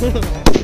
ハハハ。